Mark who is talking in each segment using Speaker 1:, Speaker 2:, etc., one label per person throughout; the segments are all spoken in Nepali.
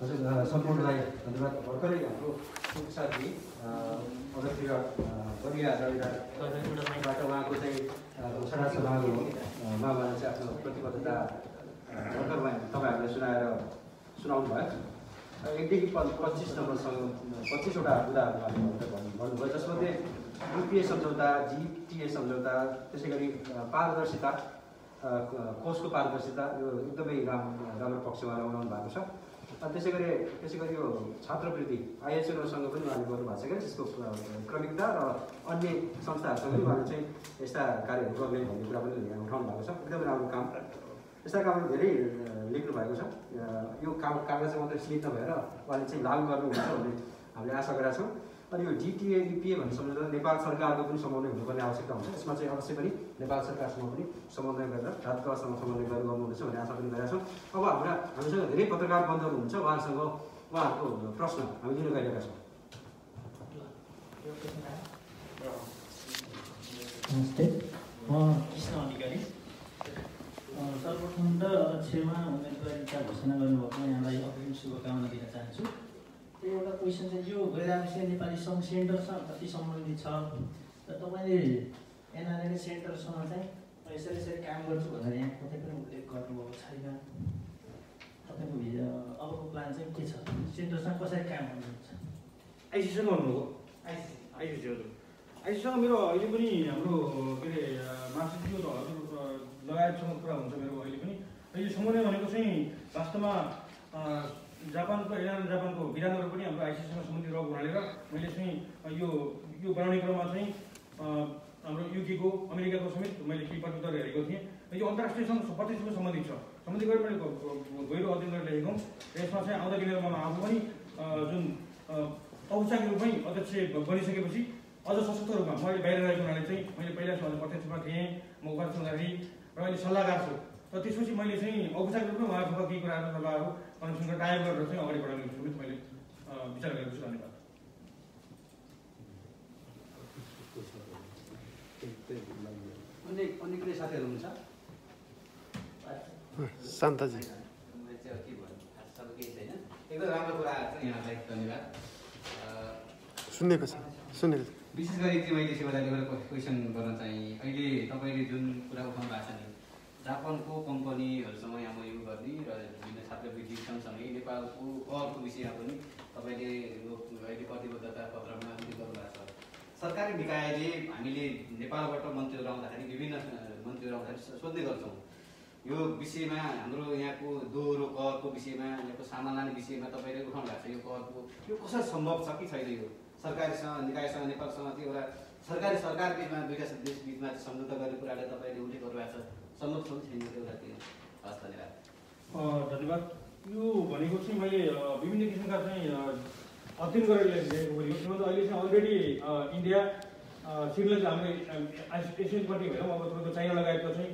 Speaker 1: हजुर सम्पूर्णलाई धन्यवाद। भर्खरै हाम्रो साथी बलिया जगिराबाट उहाँको चाहिँ घोषणा सभामा उहाँले चाहिँ आफ्नो प्रतिबद्धता भर्खर उहाँ तपाईँहरूले सुनाएर सुनाउनु भयो। एकदेखि प पच्चिस नम्बरसँग पच्चिसवटा कुराहरू उहाँले भन्नु भन्नुभयो जसमध्ये युपिए सम्झौता जिटिए सम्झौता त्यसै गरी पारदर्शिता कोषको पारदर्शिता यो एकदमै राम राम्रो पक्ष उहाँले उठाउनु भएको छ। त्यसै गरी त्यसै गरी यो छात्रवृत्ति आइएचएलओसँग पनि उहाँले गर्नुभएको छ क्या त्यसको क्रमिकता र अन्य संस्थाहरूसँग पनि उहाँले चाहिँ यस्ता कार्यहरू गर्ने भन्ने कुरा पनि उठाउनु भएको छ। एकदमै राम्रो काम यस्ता कामहरू धेरै लेख्नु भएको छ। यो काम कागजमा मात्रै सीमित नभएर उहाँले चाहिँ लागु गर्नुहुन्छ भन्ने हामीले आशा गरेका छौँ। अनि यो डिटिए युपिए भन्ने सम्झौता नेपाल सरकारको पनि समन्वय हुनुपर्ने आवश्यकता हुन्छ। यसमा चाहिँ अवश्य पनि नेपाल सरकारसँग पनि समन्वय गरेर राजकलासँग समन्वय गरेर गर्नुहुनेछ भन्ने आशा पनि गरेका छौँ। अब हाम्रा हामीसँग धेरै पत्रकार बन्धुहरू हुन्छ उहाँहरूसँग उहाँहरूको प्रश्न हामी लिन गइरहेका छौँ।
Speaker 2: नमस्ते। म कृष्ण अधिकारी। सर्वप्रथम त अध्यक्षमा उम्मेदवारीका घोषणा गर्नुभएको यहाँलाई अग्रिम शुभकामना दिन चाहन्छु। त्यो एउटा क्वेसन चाहिँ यो गैराविषय नेपाली सङ्घ सेन्टरसँग कति सम्बन्धित छ? र तपाईँले एनआरएन सेन्टरसँग चाहिँ यसरी यसरी काम गर्छु भनेर यहाँ कतै पनि उल्लेख गर्नुभएको छैन। तपाईँको अबको प्लान चाहिँ के छ? सेन्टरसँग कसरी काम गर्नुहुन्छ
Speaker 3: आइसिसँग भन्नुभयो
Speaker 2: आइसी
Speaker 3: आइसिसी हजुर। आइसीसँग मेरो अहिले पनि हाम्रो के अरे मार्क्सिस्ट त हजुर लगायतसँग कुरा हुन्छ मेरो अहिले पनि। र यो समन्वय भनेको चाहिँ वास्तवमा जापानको एनान जापानको विधानहरू पनि हाम्रो आइसिसीसँग सम्बन्धित रहेको हुनाले र मैले चाहिँ यो यो बनाउने क्रममा चाहिँ हाम्रो युकेको अमेरिकाको समेत मैले केही पत्रहरू हेरेको थिएँ। यो अन्तर्राष्ट्रियसँग प्रतिसँग सम्बन्धित छ। सम्बन्धित गरेर मैले गहिरो अध्ययन गरेर लेखेको र यसमा चाहिँ आउँदा दिनहरूमा आफू पनि जुन औपचारिक रूपमै अध्यक्ष बनिसकेपछि अझ सशक्त रूपमा म अहिले बाहिर रहेको हुनाले चाहिँ मैले पहिला प्रत्यक्षमा थिएँ म उपाध्यक्ष हुँदाखेरि र अहिले सल्लाहकार छु। र त्यसपछि मैले चाहिँ औपचारिक रूपमा उहाँहरूसँग केही कुराहरू सल्लाहहरू उहाँहरूसँग टाइप गरेर चाहिँ अगाडि बढाउने समेत मैले विचार गरेको छु। धन्यवाद।
Speaker 1: अन्य कुनै साथीहरू हुनुहुन्छ?
Speaker 4: शान्ताजी
Speaker 5: एकदम राम्रो कुरा छ यहाँलाई धन्यवाद।
Speaker 4: सुनेको छ सुनेको छ।
Speaker 5: विशेष गरी चाहिँ मैले शिवदाले गरेको क्वेसन गर्न चाहिँ अहिले तपाईँले जुन कुरा उठाउनु भएको छ नि जापानको कम्पनीहरूसँग यहाँ यो गर्ने र विभिन्न छात्रवृत्ति सँगसँगै नेपालको करको विषयमा पनि तपाईँले यो अहिले प्रतिबद्धता पत्रमा उल्लेख गर्नुभएको छ। सरकारी निकायले हामीले नेपालबाट मन्त्रीहरू आउँदाखेरि विभिन्न मन्त्रीहरू आउँदाखेरि सोध्ने गर्छौँ। यो विषयमा हाम्रो यहाँको दोहोरो करको विषयमा यहाँको सामान विषयमा तपाईँले उठाउनु भएको छ यो करको यो कसरी सम्भव छ कि छैन यो? सरकारीसँग निकायसँग नेपालसँग त्यो एउटा सरकारी सरकार बिचमा दुईवटा देश बिचमा सम्झौता गर्ने कुराले तपाईँले उल्लेख गर्नुभएको छ। सम्भव छ छैन एउटा त्यो हस् धन्यवाद।
Speaker 3: धन्यवाद। यो भनेको चाहिँ मैले विभिन्न किसिमका चाहिँ अध्ययन गरेर लेखेको किनभने अहिले चाहिँ अलरेडी इन्डिया श्रीलङ्का हाम्रो एसियनपट्टि भएन अब तपाईँको चाइना लगायतको चाहिँ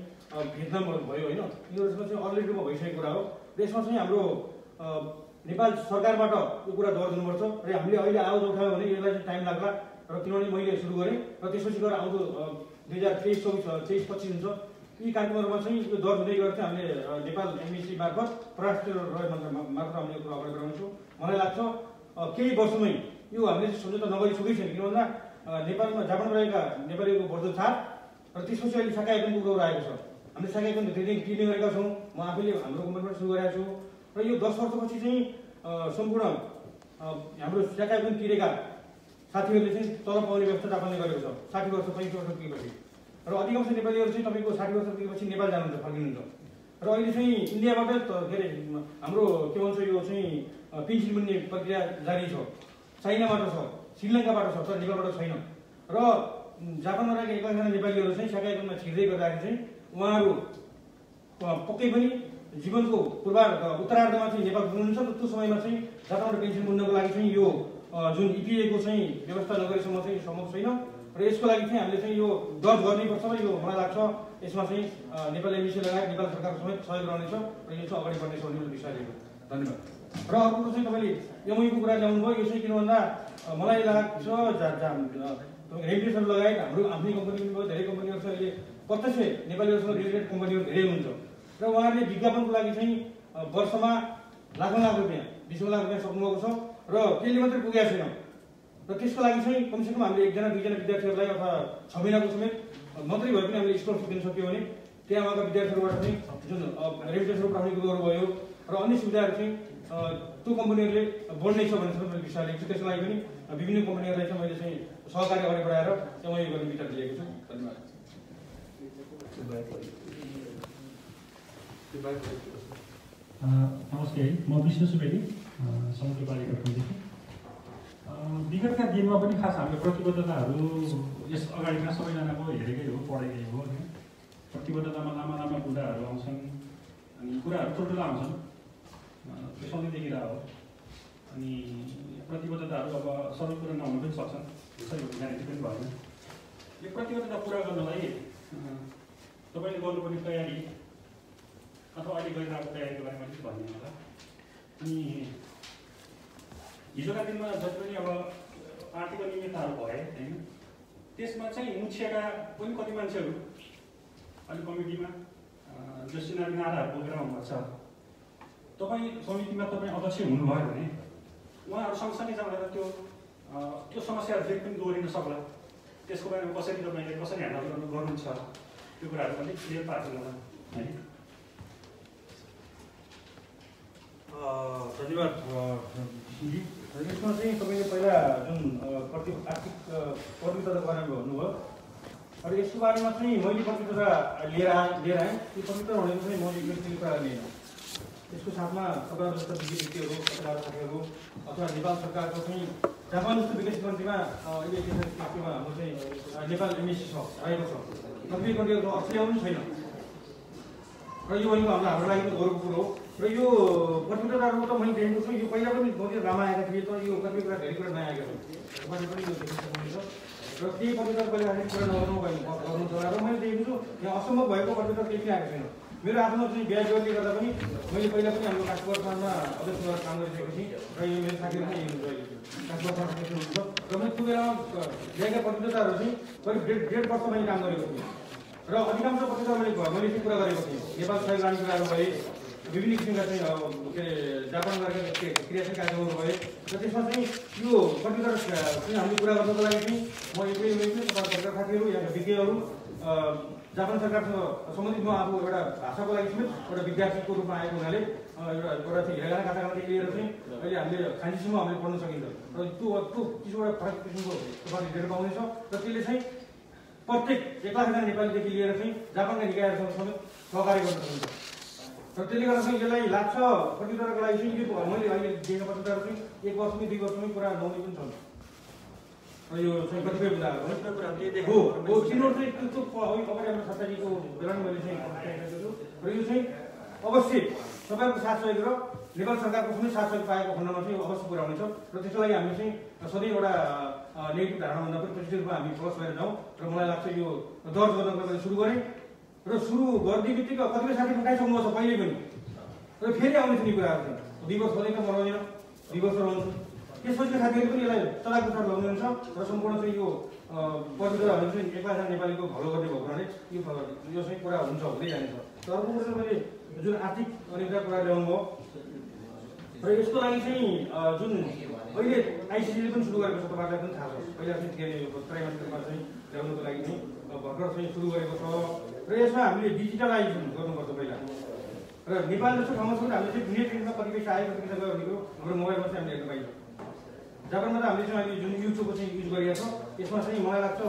Speaker 3: भियतनामहरू भयो होइन। यिनीहरूसँग चाहिँ अलरेडी भइसकेको कुरा हो। र यसमा चाहिँ हाम्रो नेपाल सरकारबाट यो कुरा दर दिनुपर्छ र हामीले अहिले आवाज उठायो भने यसलाई चाहिँ टाइम लाग्ला। र किनभने मैले सुरु गरेँ र त्यसपछि गएर आउँदो दुई हजार तेइस चौबिस तेइस पच्चिस हुन्छ यी कार्यक्रमहरूमा चाहिँ यो दर हुँदै गएर चाहिँ हामीले नेपाल एमबिसी मार्फत परराष्ट्र रय मन्त्री मार्फत हामीले कुरा अगाडि बढाउँछौँ। मलाई लाग्छ केही वर्षमै यो हामीले सम्झौता नगरिसकेकै छैन। किन भन्दा नेपालमा जापानमा रहेका नेपालीहरूको बढ्दो चाप र त्यसपछि अहिले शाखायकनको कुरो आएको छ। हामीले शाखायकन ट्रेनिङ तिर्ने गरेका छौँ। म आफैले हाम्रो कम्पनीबाट सुरु गरेको छु। र यो दस वर्षपछि चाहिँ सम्पूर्ण हाम्रो शाखायकन तिरेका साथीहरूले चाहिँ तलब पाउने व्यवस्था जापानले गरेको छ। साठी वर्ष पैँतिस वर्ष पुगेपछि र अधिकांश नेपालीहरू चाहिँ तपाईँको साठी वर्ष पुगेपछि नेपाल जानुहुन्छ फर्किनुहुन्छ। र अहिले चाहिँ इन्डियाबाट के अरे हाम्रो के भन्छ यो चाहिँ पेन्सन मिल्ने प्रक्रिया जारी छ। चाइनाबाट छ श्रीलङ्काबाट छ तर नेपालबाट छैन। र जापानमा रहेका एकजना नेपालीहरू चाहिँ शाखायतमा छिर्दै गर्दाखेरि चाहिँ उहाँहरू पक्कै पनि जीवनको पूर्वार्ध उत्तरार्धमा चाहिँ नेपाल पुग्नुहुन्छ। र त्यो समयमा चाहिँ जापानबाट पेन्सन बुन्नको लागि चाहिँ यो जुन इपिएको चाहिँ व्यवस्था नगरेसम्म चाहिँ सम्भव छैन र यसको लागि चाहिँ हामीले चाहिँ यो दर्ज गर्नैपर्छ र यो मलाई लाग्छ यसमा चाहिँ नेपाल एमबिसी लगायत नेपाल सरकार समेत सहयोग रहनेछ र यो चाहिँ अगाडि बढ्नेछ भन्ने विषय लिएको धन्यवाद। र अर्को चाहिँ तपाईँले एमओईको कुरा ल्याउनु भयो यो चाहिँ किन भन्दा मलाई लाग्छ रेगुलेसन लगायत हाम्रो आफ्नै कम्पनी पनि भयो धेरै कम्पनीहरू छ अहिले प्रत्यक्ष नेपालीहरूसँग रिलेटेड कम्पनीहरू धेरै हुनुहुन्छ। र उहाँहरूले विज्ञापनको लागि चाहिँ वर्षमा लाखौँ लाख रुपियाँ बिसौँ लाख रुपियाँ सक्नुभएको छ। र त्यसले मात्रै पुगेको छैन। र त्यसको लागि चाहिँ कमसेकम हामीले एकजना दुईजना विद्यार्थीहरूलाई अथवा छ महिनाको समेत मात्रै भए पनि हामीले स्कलरसिप दिन सक्यो भने त्यहाँ उहाँका विद्यार्थीहरूबाट चाहिँ जुन रेमिटेन्सहरू प्राप्ने कुरोहरू भयो र अन्य सुविधाहरू चाहिँ त्यो कम्पनीहरूले बढ्ने छ चाहिँ मैले विश्वास लिएको छु। त्यसको लागि पनि विभिन्न कम्पनीहरूलाई चाहिँ मैले चाहिँ सहकारी अगाडि बढाएर चाहिँ म यो गर्ने विचार लिएको छु। धन्यवाद।
Speaker 6: नमस्ते है म विष्णु सुवेदी समुद्र बालिकादेखि विगतका दिनमा पनि खास हाम्रो प्रतिबद्धताहरू यस अगाडिका सबैजनाको हेरेकै हो पढेकै हो होइन प्रतिबद्धतामा लामा लामा कुराहरू आउँछन् अनि कुराहरू ठुल्ठुला आउँछन् त्यो सधैँ देखिरहेको हो अनि प्रतिबद्धताहरू अब सबै कुरा नहुनु पनि सक्छन् त्यसै ग्यारेन्टी पनि भएन यो प्रतिबद्धता पुरा गर्नलाई तपाईँले गर्नुपर्ने तयारी अथवा अहिले गरिरहेको तयारीको बारेमा अलिक भनिदिनु होला अनि हिजोका दिनमा जति पनि अब पार्टीको निमित्तहरू भए होइन त्यसमा चाहिँ मुछिएका पनि कति मान्छेहरू अहिले कमिटीमा जो सिनारी नाराहरू बोकेर आउनुभएको छ तपाईँ समितिमा तपाईँ अध्यक्ष हुनुभयो भने उहाँहरू सँगसँगै जाँदा त्यो त्यो समस्याहरू फेरि पनि दोहोरिन सक्ला त्यसको बारेमा कसरी तपाईँले कसरी ह्यान्डल गर्नु गर्नुहुन्छ त्यो कुराहरू अलिक क्लियर होला है
Speaker 3: धन्यवाद यसमा चाहिँ तपाईँले पहिला जुन प्रति आर्थिक प्रतिबद्धताको बारेमा भन्नुभयो र यसको बारेमा चाहिँ मैले प्रतिबद्धता लिएर आएँ लिएर आएँ। त्यो प्रतिबद्धता भनेको चाहिँ मैले व्यक्तिगत कुरा लिएन यसको साथमा तपाईँहरू जस्ता विज्ञ व्यक्तिहरू पत्रकार साथीहरू अथवा नेपाल सरकारको चाहिँ जापान जस्तो विशेष व्यक्तिमा हाम्रो चाहिँ नेपाल एमएससी छ रहेको छ। कतिपय कन्ट्रीहरूको अस्ट्रेलिया पनि छैन। र यो भनेको हाम्रो हाम्रो लागि पनि गौरवको कुरो हो। र यो प्रतिबद्धताहरू त मैले देखेको छु यो पहिला पनि मोदी लामा आएका थिए तर यो कतिपय कुरा धेरै कुरा नयाँ आएका छन् तपाईँले पनि यो देख्न र केही प्रतिबद्धता पहिला आफै कुरा नगर्नु गर्नु होला। र मैले देखेको छु यहाँ असम्भव भएको प्रतिबद्धता केही पनि आएको छैन। मेरो आफ्नो चाहिँ बिहा जोडले गर्दा पनि मैले पहिला पनि हाम्रो काठबर्थानमा अध्यक्ष भएर काम गरिसकेको थिएँ। र यो मेरो साथीहरू पनि हुनुहुन्छ हुनुहुन्छ। र मैले त्यो बेलामा बिहाका प्रतिबद्धताहरू चाहिँ करिब डेढ डेढ वर्ष मैले काम गरेको थिएँ। र अधिकांश पत्रिका मैले मैले चाहिँ कुरा गरेको थिएँ नेपाल सहयोग गर्ने कुराहरू भए विभिन्न किसिमका चाहिँ अब के अरे जापान गरेका क्रियाशील कार्यक्रमहरू भए र त्यसमा चाहिँ यो पत्रिका चाहिँ हामीले कुरा गर्नको लागि चाहिँ म एक्लै एक्लै पत्रकार साथीहरू यहाँका विज्ञहरू जापान सरकारसँग सम्बन्धित म आफू एउटा भाषाको लागि समेत एउटा विद्यार्थीको रूपमा आएको हुनाले एउटा एउटा चाहिँ हेरगाना काटाकाटी लिएर चाहिँ अहिले हामीले खान्छीसम्म हामीले पढ्न सकिन्छ र त्यो त्यो किसिमबाट फरक किसिमको तपाईँले हेरेर पाउनेछ र त्यसले चाहिँ प्रत्येक एक लाखजना नेपालीदेखि लिएर चाहिँ जापानका निकायहरूसँग समेत सहकारी गर्न सकिन्छ र त्यसले गर्दा चाहिँ यसलाई लाग्छ प्रतिबद्धताको लागि चाहिँ यो मैले अहिले दिएको पत्रकार चाहिँ एक वर्षमै दुई वर्षमै पुरा नहुने पनि छन् र यो चाहिँ कतिपय कुराहरू हो चाहिँ त्यो त्यो प- अघि अगाडि हाम्रो सत्ताजीको बेला नि मैले चाहिँ छु र यो चाहिँ अवश्य तपाईँहरूको साथ सहयोग र नेपाल सरकारको कुनै साथ सहयोग पाएको खण्डमा चाहिँ अवश्य पुरा हुनेछ र त्यसको लागि हामीले चाहिँ सधैँ एउटा नेगेटिभ धारणाभन्दा पनि पोजिटिभ रूपमा हामी प्लस भएर जाउँ र मलाई लाग्छ यो दर्ज गर्नको लागि सुरु गरेँ र सुरु गर्ने बित्तिकै कतिपय साथी फटाइसक्नु छ पहिले पनि। र फेरि आउने यी कुराहरू। दुई वर्ष त मराउँदैन दुई वर्ष रहन्छ। त्यसपछि साथीहरूले पनि यसलाई चलाएको साथ लगाउनुहुन्छ र सम्पूर्ण चाहिँ यो पत्रिकाहरू चाहिँ एक लाख नेपालीको भलो गर्ने भएको हुनाले यो यो चाहिँ कुरा हुन्छ हुँदै जानेछ। तर मैले जुन आर्थिक अनियमितता कुरा ल्याउनु भयो र यसको लागि चाहिँ जुन अहिले आइसिसीले पनि सुरु गरेको छ तपाईँहरूलाई पनि थाहा छ पहिला चाहिँ अरे यो त्रैमासिकमा चाहिँ ल्याउनुको लागि चाहिँ भर्खर चाहिँ सुरु गरेको छ र यसमा हामीले डिजिटलाइजेसन गर्नुपर्छ पहिला र नेपाल जस्तो ठाउँमा छ हामीले चाहिँ नेट कति पैसा आयो कति गयो भनेको हाम्रो मोबाइलमा चाहिँ हामीले हेर्न पाइन्छ जापानमा त हामीले चाहिँ अहिले जुन युट्युबको चाहिँ युज गरिरहेको छ यसमा चाहिँ मलाई लाग्छ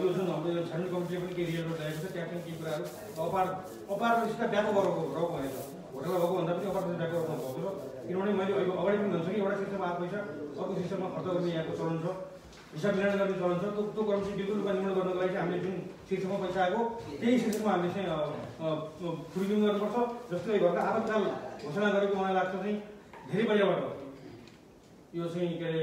Speaker 3: यो जुन हाम्रो यो छानबिन कमिटीले पनि केही रिजल्ट ल्याएको छ त्यहाँ चाहिँ केही कुराहरू अपार अपार यसका व्यापक रहेको रहेको भनेको होटलमा भएको भन्दा पनि अपार व्यापक भएको छ किनभने मैले अहिले अगाडि पनि भन्छु कि एउटा सिस्टममा आएको पैसा अर्को सिस्टममा खर्च गर्ने यहाँको चलन छ। हिसाब मिलान गर्ने चलन छ। त्यो त्यो क्रम चाहिँ बिल्कुल रूपमा निर्माण गर्नको लागि चाहिँ हामीले जुन शीर्षकमा पैसा आएको त्यही शीर्षकमा हामीले चाहिँ फुर्किङ गर्नुपर्छ। जस्तै घरका आपतकाल घोषणा गरेको मलाई लाग्छ चाहिँ धेरै पहिलाबाट यो चाहिँ के अरे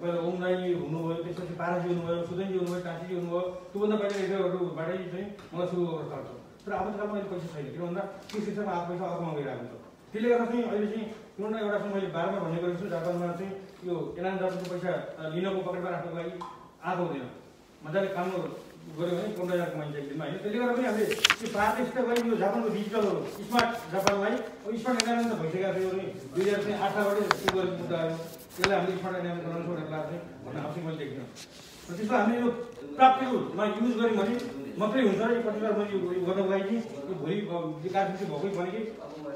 Speaker 3: पहिला ओम राई हुनुभयो त्यसपछि पाराजी हुनुभयो सुदनजी हुनुभयो काशीजी हुनुभयो त्योभन्दा पहिला रेडियोहरूबाटै चाहिँ मलाई सुरु गर्न थाल्छ। तर आपतकालमा अहिले पैसा छैन। किन भन्दा त्यो सिस्टममा आएको पैसा अर्कोमा गइरहेको हुन्छ। त्यसले गर्दा चाहिँ अहिले चाहिँ किन एउटा चाहिँ मैले बाह्रमा भन्ने गरेको छु जापानमा चाहिँ यो एलान जापानको पैसा लिनको पकेटमा राख्नको लागि आएको हुँदैन। मजाले काम गऱ्यो भने पन्ध्र हजार कमाइन्छ एक दिनमा होइन? त्यसले गर्दा पनि हामीले त्यो पारदर्शिता गरी यो जापानको डिजिटल स्मार्ट जापानलाई अब स्मार्ट इन्भाइरोमेन्ट त भइसकेको थियो भने दुई हजार चाहिँ आठबाट सुरु गरेको मुद्दा आयो। त्यसलाई हामीले स्मार्ट इन्भाइरोमेन्ट बनाउनु भन्ने कुरा चाहिँ भन्ने मैले देख्दिनँ। र त्यसमा हामीले यो प्राप्तिमा युज गऱ्यौँ भने मात्रै हुन्छ र यो पर्टिकुलर मैले यो गर्नको लागि यो भोलि कार्यसूची भएकै भने कि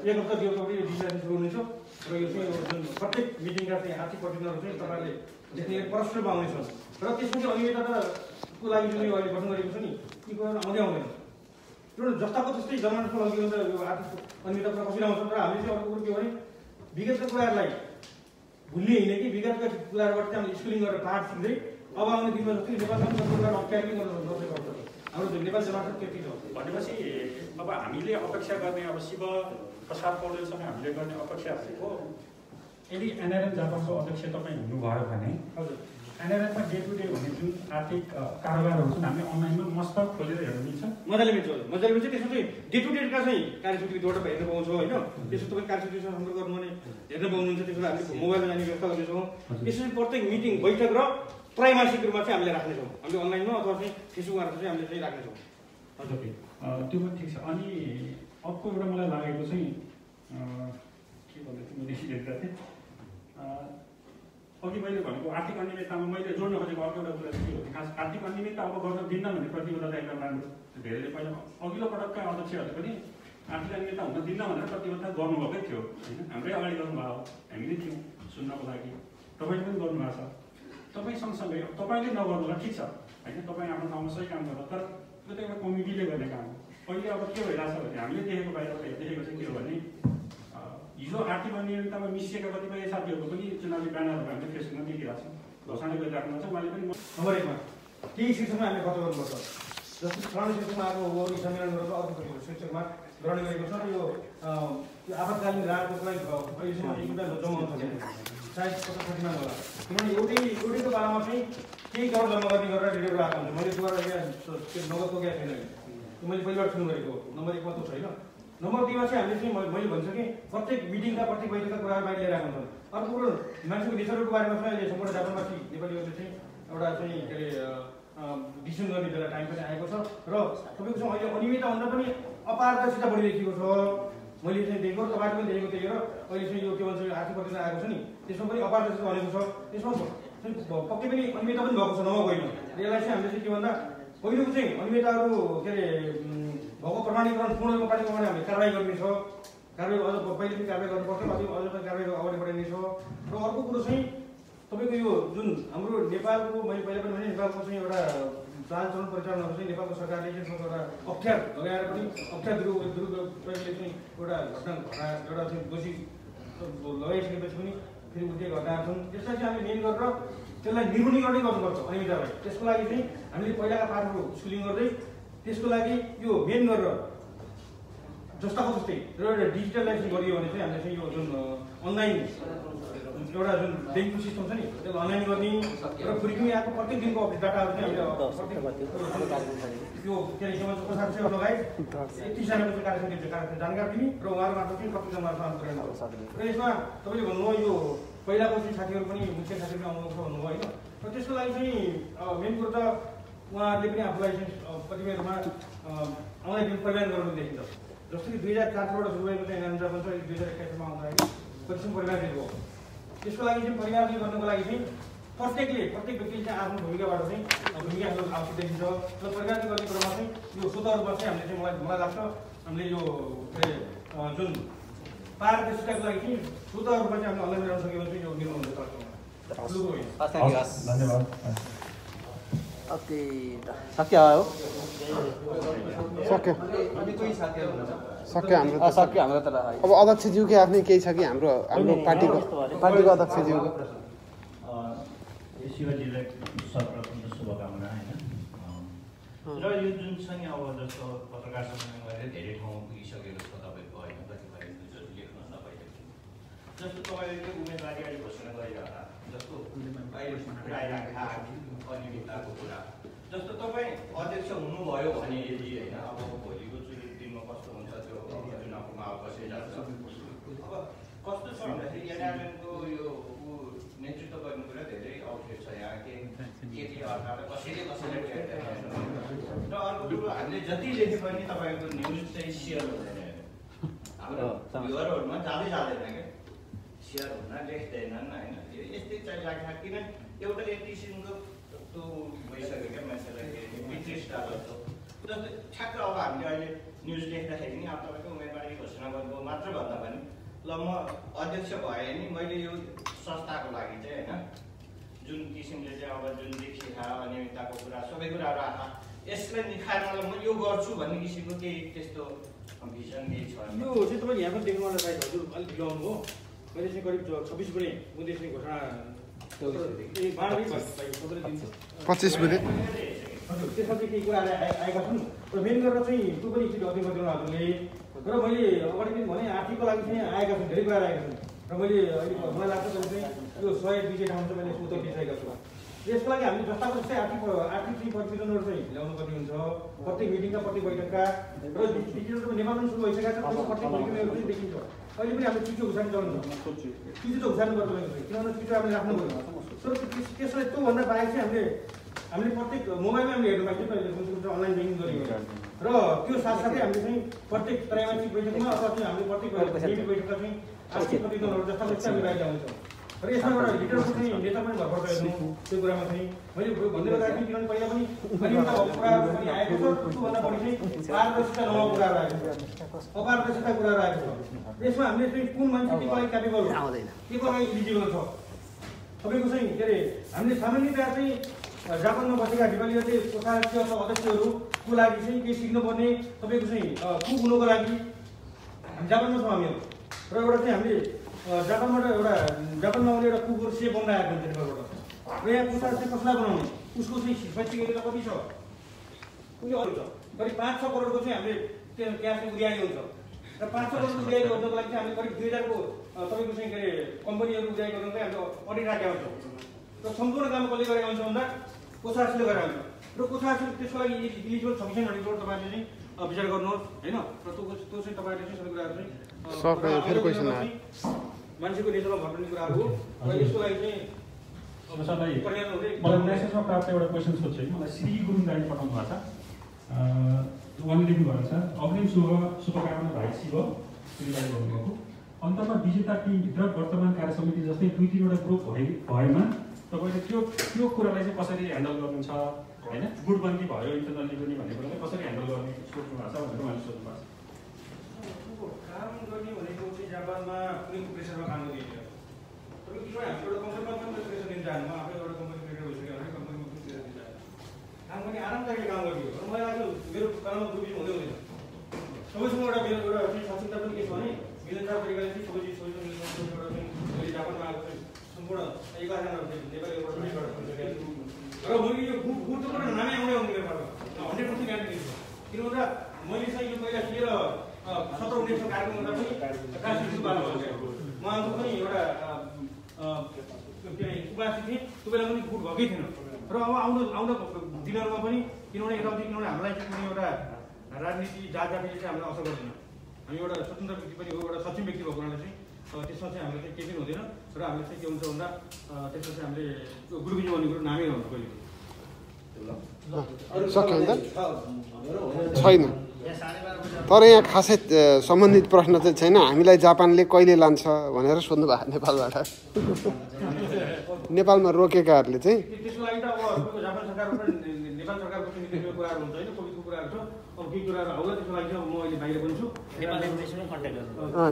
Speaker 3: एक हप्ता दुई हप्तापछि यो हुनेछ। र यो चाहिँ यो जुन प्रत्येक मिटिङका चाहिँ आर्थिक प्रतिनिधिहरू चाहिँ तपाईँहरूले देख्ने परस्परमा आउनेछन् र त्यसमा चाहिँ लागि जुन यो अहिले गठन गरेको छ नि ती कुराहरू आउँदै आउँदैन। किनभने जस्ताको त्यस्तै जमानाको लागि त यो आर्थिक अनियमितता कुरा कसरी आउँछ र हामीले चाहिँ अर्को कुरो के भने विगतका कुराहरूलाई भुल्ने होइन कि। विगतका कुराहरूबाट चाहिँ हामीले स्कुलिङ गरेर पाठ सिक्दै अब आउने दिनमा जस्तै नेपाल अप्ठ्यारो गर्न गर्छ हाम्रो नेपाल जमात त्यति छ?
Speaker 6: भनेपछि अब हामीले अपेक्षा गर्ने अब शिव प्रसाद पौडेलसँग हामीले गर्ने अपेक्षा भनेको यदि एनआरएम जापानको अध्यक्ष तपाईँ हुनुभयो भने
Speaker 3: हजुर।
Speaker 6: एनआरएममा डे टु डे हुने जुन आर्थिक कारोबारहरू छन् हामीले अनलाइनमा मस्त खोलेर हेर्नु मिल्छ
Speaker 3: मजाले मिल्छ मजाले मिल्छ त्यसमा चाहिँ डे टु डेका चाहिँ कार्यसूची दुईवटा हेर्न पाउँछौँ होइन। त्यसो तपाईँ कार्यसूचीसँग सम्पर्क गर्नु भने हेर्न पाउनुहुन्छ। त्यसमा हामीले मोबाइलमा जाने व्यवस्था गर्नेछौँ त्यसरी प्रत्येक मिटिङ बैठक र त्रैमासिक रूपमा चाहिँ हामीले राख्नेछौँ हामीले अनलाइनमा अथवा चाहिँ फेसबुक मार्फत चाहिँ हामीले चाहिँ राख्नेछौँ
Speaker 6: हजुर। त्यो पनि ठिक छ। अनि अर्को एउटा मलाई लागेको चाहिँ के भन्दै मैले लेखिरहेको थिएँ अघि मैले भनेको आर्थिक अनियमिततामा मैले जोड्न खोजेको अर्को एउटा कुरा के हो खास आर्थिक अनियमितता अब गर्न दिन्न भन्ने प्रतिबद्धता एकदम राम्रो धेरैले पहिला अघिल्लो पटकका अध्यक्षहरूले पनि आर्थिक अनियमितता हुन दिन्न भनेर प्रतिबद्धता गर्नुभएकै थियो। होइन? हाम्रै अगाडि गर्नुभयो नै थियौँ सुन्नको लागि। तपाईँले पनि गर्नुभएको छ। तपाईँ सँगसँगै तपाईँले नगर्नुलाई ठिक छ। होइन तपाईँ आफ्नो ठाउँमा सही काम गर्नु तर त्यो त एउटा कमिटीले गर्ने काम हो। अहिले अब के भइरहेछ भने हामीले देखेको बाहिर देखेको चाहिँ के हो भने हिजो आर्थिक अनियमिततामा मिसिएका कतिपय साथीहरूको पनि चुनावी ब्यानरहरू हामीले फेसबुकमा देखिरहेको छौँ। घोषणा गरिराख्नु छ उहाँले पनि
Speaker 3: नम्बर एकमा केही शीर्षकमा हामीले खर्च गर्नुपर्छ। जस्तो पुरानो शीर्षकमा अब ओर्नी सम्मेलन गरेर अर्को गरेको शीर्षकमा ग्रहण गरेको छ यो आपतकालीन राहतको सकेन सायद पचास साठी मान होला। किनभने एउटै एउटैको पालामा चाहिँ केही कर जम्मा गर्ने गरेर आएको हुन्छ। मैले त्यो गरेर क्या छैन त्यो मैले पहिलोबाट सुरु गरेको। नम्बर एकमा त्यो छैन। नम्बर दुईमा चाहिँ हामीले चाहिँ मैले मैले भनिसकेँ प्रत्येक मिटिङका प्रत्येक बैठकका कुराहरू बाहिर लिएर आएको हुन्छ। अर्को कुरो मान्छेको नेचरको बारेमा चाहिँ अहिले सम्पूर्ण जापानवासी नेपालीहरूले चाहिँ एउटा चाहिँ के अरे डिसिसन गर्ने बेला टाइम पनि आएको छ। र तपाईँको चाहिँ अहिले अनियमितता भन्दा पनि अपारदर्शिता बढी देखिएको छ। मैले चाहिँ देखेको तपाईँले पनि देखेको त्यही र अहिले चाहिँ यो के भन्छ आर्थिक प्रतिनिधि आएको छ नि। त्यसमा पनि अपारदर्शिता भनेको छ। त्यसमा पक्कै पनि अनियमितता पनि भएको छ नभएको होइन। यसलाई चाहिँ हामीले चाहिँ के भन्दा पहिलोको चाहिँ अनियमितताहरू के अरे भएको प्रमाणीकरण पूर्ण रूपमा भने हामीले कारवाही गर्ने छ कारवाही अझ पहिले पनि कारवाही गर्नुपर्छ अझै अझ पनि कारवाही अगाडि बढाइने छ र अर्को कुरो चाहिँ तपाईँको यो जुन हाम्रो नेपालको मैले पहिला पनि भने नेपालको चाहिँ एउटा चाल चलन परिचालनाहरू चाहिँ नेपालको सरकारले चाहिँ एउटा अप्ठ्यार लगाएर पनि अप्ठ्यार दुरु दुरुपयोगले चाहिँ एउटा घटना घटा एउटा चाहिँ दोषी लगाइसकेपछि पनि फेरि उठ्ने घटनाहरू छन् त्यसलाई चाहिँ हामीले मेन गरेर त्यसलाई निर्मूलीकरणै गर्नुपर्छ अनियमिततालाई त्यसको लागि चाहिँ हामीले पहिलाका पाठहरू स्कुलिङ गर्दै त्यसको लागि यो मेन गरेर जस्ताको जस्तै र एउटा डिजिटलाइजेसन गरियो भने चाहिँ हामीले चाहिँ यो जुन अनलाइन एउटा जुन ब्याङ्किङ सिस्टम छ नि त्यसलाई अनलाइन गर्ने र फुर्किने आएको प्रत्येक दिनको अपडेट डाटाहरू चाहिँ हामीले प्रत्येक यो के अरे समाज प्रसार सेवा लगायत यतिजनाको चाहिँ कार्यक्रम दिन्छ। कार्यक्रम जानकारी दिने र उहाँहरू मार्फत चाहिँ कति जनाहरू काम र यसमा तपाईँले भन्नुभयो यो पहिलाको चाहिँ साथीहरू पनि मुख्य साथीहरू पनि आउनुहुन्छ भन्नुभयो होइन। र त्यसको लागि चाहिँ मेन कुरो त उहाँहरूले पनि आफूलाई चाहिँ अ, कतिपयहरूमा अ, आउँदै दिन परिमाण गर्नु देखिन्छ जस्तो कि दुई हजार चारबाट सुरु भएको चाहिँ चाहिँ दुई हजार एक्काइसमा आउँदाखेरि कतिसम्म परिमाण दिएको त्यसको लागि चाहिँ परिमार्जन गर्नको लागि चाहिँ प्रत्येकले प्रत्येक व्यक्तिले चाहिँ आफ्नो भूमिकाबाट चाहिँ भूमिका आवश्यक देखिन्छ र परिमार्जन गर्ने कुरामा चाहिँ यो स्वतः रूपमा चाहिँ हामीले चाहिँ मलाई मलाई लाग्छ हामीले यो के अरे जुन पारदर्शिताको लागि चाहिँ स्वतः रूपमा चाहिँ हामीले अनलाइन ल्याउन सक्यो भने चाहिँ यो निर्माण हुन्छ
Speaker 6: धन्यवाद।
Speaker 1: ओके सक्यो हो
Speaker 4: सक्यो सक्यो हाम्रो त
Speaker 1: सक्यो हाम्रो तर
Speaker 4: अब अध्यक्षज्यूकै आफ्नै केही छ कि हाम्रो हाम्रो पार्टीको पार्टीको अध्यक्षज्यूको
Speaker 2: शिवजीलाई सर्वप्रथम त शुभकामना होइन र यो जुन छ नि अब जस्तो पत्रकार सम्मेलन गरेर धेरै ठाउँमा पुगिसकेको छ तपाईँको होइन कतिपय न्युजहरू लेख्न नपाइरहेको जस्तो तपाईँले उम्मेदवारी अहिले घोषणा गरिरहँदा जस्तो अनियमितताको कुरा। जस्तो तपाईँ अध्यक्ष हुनुभयो भने यदि होइन अब भोलिको दिनमा कस्तो हुन्छ त्यो चुनावको माहौल कसरी जान्छ? अब कस्तो छ भन्दाखेरि एनआरएमको यो नेतृत्व गर्नु कुरा धेरै अप्ठ्यारो छ यहाँ के के के कसैले कसैले
Speaker 7: र अर्को कुरो हामीले जति लेखे पनि तपाईँको न्युज चाहिँ सेयर हुँदैन। हाम्रो भ्युवरहरूमा जाँदै जाँदैन क्या। सेयर हुन लेख्दैनन् होइन? यो यस्तै चाहिरहेको छ किन एउटा एक किसिमको त्यो भइसक्यो क्या मान्छेलाई वितृष्टा जस्तो ठ्याक्क अब हामीले अहिले न्युज लेख्दाखेरि नि अब तपाईँको उम्मेदवारी घोषणा गर्नुभयो मात्र भन्दा पनि ल म अध्यक्ष भए नि मैले यो संस्थाको लागि चाहिँ होइन? जुन किसिमले चाहिँ अब जुन दीक्षा अनियमितताको कुरा सबै कुराहरू आएका यसलाई निखार्नलाई म यो गर्छु भन्ने किसिमको केही त्यस्तो भिजन केही छ
Speaker 3: यो चाहिँ तपाईँले यहाँ पनि देख्नु सायद हजुर अलिक ढिलो आउनुभयो मैले चाहिँ करिब छब्बिस बुधे चाहिँ घोषणा।
Speaker 4: पच्चिस बुधे
Speaker 3: हजुर त्यसमा चाहिँ केही कुराहरू आए- आएका छन् र मेन गरेर चाहिँ त्यो पनि एकचोटि अध्ययन गरिदिनु हजुरले र मैले अगाडि पनि भने आर्थिकको लागि चाहिँ आएका छन् धेरै कुराहरू आएका छन् र मैले अहिले मलाई लाग्छ तपाईँ चाहिँ यो सय दुई सय ठाउँमा चाहिँ मैले उत्तर दिइसकेका छु यसको लागि हामीले जस्ताको जस्तै आर्थिक आर्थिक चाहिँ प्रतिवेदनहरू चाहिँ ल्याउनु पर्ने हुन्छ। प्रत्येक मिटिङका प्रत्येक बैठकका र डिजिटल त नेपालमा पनि सुरु भइसकेका छ त्यसको प्रत्येक बैठकहरू पनि देखिन्छ। अहिले पनि हामीले चुच्चो घुसार्ने चलन छ चुच्चो त घुसार्नु पर्छ किनभने चुच्चो हामीले राख्नु त्यस- त्यसलाई त्योभन्दा बाहेक चाहिँ हामीले हामीले प्रत्येक मोबाइलमा हामीले हेर्नु पाइन्छ। अहिले अनलाइन ब्याङ्किङ गरिएको र त्यो साथसाथै हामीले चाहिँ प्रत्येक त्रैमासिक बैठकमा अथवा चाहिँ हामीले प्रत्येक बैठकमा चाहिँ आर्थिक प्रतिवेदनहरू जस्ता जस्तै हामी राखेका हुन्छौँ। र यसमा एउटा लिडरको चाहिँ नेता पनि भर पर्छ हेर्नु त्यो कुरामा चाहिँ मैले भन्दै गर्दा चाहिँ किनभने पहिला पनि भएको कुराहरू पनि आएको छ त्योभन्दा बढी चाहिँ पारदर्शिता नभएको कुराहरू आएको छ अपारदर्शिता कुराहरू आएको छ यसमा हामीले चाहिँ कुन मान्छे के लागि क्यापेबल हो के को लागि इलिजिबल छ तपाईँको चाहिँ के अरे हामीले सामान्यतया चाहिँ जापानमा बसेका नेपालीहरू चाहिँ कोषाध्यक्ष अथवा अध्यक्षहरूको लागि चाहिँ केही सिक्नुपर्ने तपाईँको चाहिँ कुक हुनुको लागि हामी जापानमा छौँ हामीहरू र एउटा चाहिँ हामीले जापानबाट एउटा जापानमा आउने एउटा कुकुर सेप बनाउन आएको हुन्छ नेपालबाट। र यहाँ कोषा चाहिँ कसलाई बनाउने? उसको चाहिँ स्पष्टीकरण कति छ? उसले अरू छ। करिब पाँच छ करोडको चाहिँ हामीले त्यो क्यास चाहिँ उद्याएको हुन्छ। र पाँच छ करोड। उद्याएको गर्नको लागि चाहिँ हामीले करिब दुई हजारको तपाईँको चाहिँ के अरे कम्पनीहरू उद्याएको गर्नको लागि हामीले अडिट राखेका हुन्छौँ। र सम्पूर्ण काम कसले गरेका हुन्छ भन्दा कोषासले गरेका हुन्छ। र कोषासले त्यसको लागि इलिजिबल छ कि छैन कुरो तपाईँले चाहिँ विचार गर्नुहोस् होइन? र त्यो त्यो चाहिँ तपाईँले चाहिँ सबै कुराहरू चाहिँ मान्छेको नेचरमा भर्ने कुराहरू हो। र यसको लागि चाहिँ
Speaker 6: अब सरलाई मलाई मेसेजमा प्राप्त एउटा क्वेसन सोध्छु। है मलाई श्री गुरुङ गाडी पठाउनु भएको छ। अँ, उहाँले लेख्नु भएको छ अग्रिम शुभ शुभकामना भाइ शिव श्री गाडी भन्नुभएको। अन्तमा विजेता टिमभित्र वर्तमान कार्य समिति जस्तै दुई तिनवटा ग्रुप भए भएमा तपाईँले त्यो त्यो कुरालाई चाहिँ कसरी ह्यान्डल गर्नुहुन्छ? होइन? गुटबन्दी भयो इन्टरनल्ली पनि भन्ने कुरालाई कसरी ह्यान्डल गर्ने सोच्नु भएको छ भनेर उहाँले सोध्नु भएको छ।
Speaker 3: काम गर्ने भनेको चाहिँ जापानमा कुनै प्रेसरमा काम गरिन्छ तपाईँको किन हामी एउटा कम्पनीमा पनि प्रेसर दिन चाहनु आफै एउटा कम्पनी क्रिएट भइसक्यो भने कम्पनीमा पनि प्रेसर दिन चाहनु काम गर्ने आरामदायक काम गरियो र मलाई लाग्छ मेरो काममा ग्रुपिङ हुँदै हुँदैन सबैसँग एउटा मेरो एउटा सक्षमता पनि के छ भने मिलनसार तरिकाले चाहिँ सबै सबै एउटा चाहिँ जापानमा आएको चाहिँ सम्पूर्ण नेपालीबाट पनि र मैले यो गुट गुटको पनि नामै आउँदै आउने मेरो हन्ड्रेड पर्सेन्ट ग्यारेन्टी दिन्छु किन भन्दा मैले चाहिँ यो पहिला तेह्र अ, सत्र उन्नाइसको कार्यक्रम गर्दा पनि काशी सुब्बाले भन्नुभयो उहाँको पनि एउटा के अरे उपवासी थिएँ त्यो बेला पनि गुट भएकै थिएन र अब आउँदो आउँदो दिनहरूमा पनि किनभने यताउति किनभने हामीलाई कुनै एउटा राजनीति जात जातिले चाहिँ हामीलाई असर गर्दैन हामी एउटा स्वतन्त्र व्यक्ति पनि हो एउटा सक्षम व्यक्ति भएको हुनाले चाहिँ त्यसमा चाहिँ हामीलाई चाहिँ केही पनि हुँदैन र हामीले चाहिँ के हुन्छ भन्दा त्यसमा चाहिँ हामीले गुरुबिजी भन्ने कुरो नामै रहन्छ कहिले
Speaker 4: छैन तर यहाँ खासै सम्बन्धित प्रश्न चाहिँ छैन। हामीलाई जापानले कहिले लान्छ भनेर सोध्नु भएको नेपालबाट। नेपालमा रोकेकाहरूले चाहिँ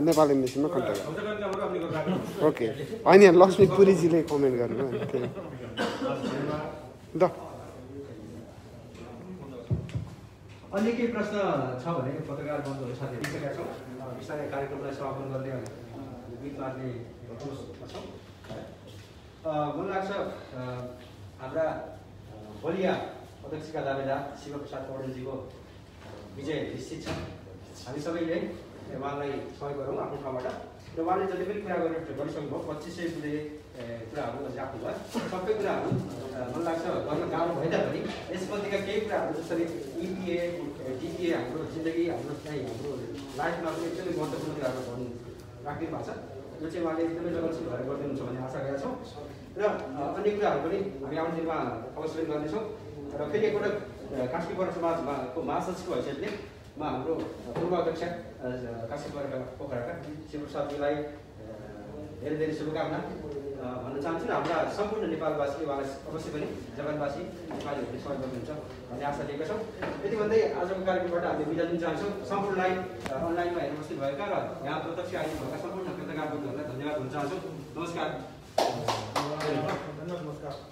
Speaker 3: नेपाल
Speaker 2: एम्बेसीमा कन्ट्याक्ट गर्नु।
Speaker 4: ओके। होइन यहाँ लक्ष्मी पुरीजीले कमेन्ट गर्नु ल।
Speaker 1: अन्य केही प्रश्न छ भने पत्रकार बन्धुहरू साथीहरू दिइसकेका छौँ। बिस्तारै कार्यक्रमलाई समापन गर्ने होसमा छौँ। मलाई लाग्छ हाम्रा बलिया अध्यक्षका दावेदार शिवप्रसाद पौडेलजीको विजय निश्चित छ। हामी सबैले उहाँलाई सहयोग गरौँ आफ्नो ठाउँबाट। र उहाँले जति पनि कुरा गर्ने गरिसक्नुभयो पच्चिस सय कुराहरू अझै राख्नुभयो सबै कुराहरू मलाई लाग्छ गर्न गाह्रो भए तापनि यसमध्येका केही कुराहरू जसरी इपिए डिपिए हाम्रो जिन्दगी हाम्रो चाहिँ हाम्रो लाइफमा पनि एकदमै महत्त्वपूर्ण कुराहरू भन्नु राखिदिनु भएको छ यो चाहिँ उहाँले एकदमै जगतशील भएर गरिदिनुहुन्छ भन्ने आशा गरेका छौँ र अन्य कुराहरू पनि हामी आउने दिनमा पनि गर्नेछौँ र फेरि एकपल्ट कास्की पोखरा समाजमाको महासचिवको हैसियतले म हाम्रो पूर्व अध्यक्ष पोखरा पोखराका शिवप्रसादजीलाई धेरै धेरै शुभकामना भन्न चाहन्छु र हाम्रा सम्पूर्ण नेपालवासीले उहाँलाई अवश्य पनि जगनवासी नेपालीहरूले सहयोग गर्नुहुन्छ भन्ने आशा लिएका छौँ यति भन्दै आजको कार्यक्रमबाट हामी बिदा लिन चाहन्छौँ सम्पूर्णलाई अनलाइनमा हेर्न बस्नुभएका र यहाँ प्रत्यक्ष आइदिनुभएका सम्पूर्ण पत्रकार बन्धुहरूलाई धन्यवाद भन्न चाहन्छु नमस्कार
Speaker 3: नमस्कार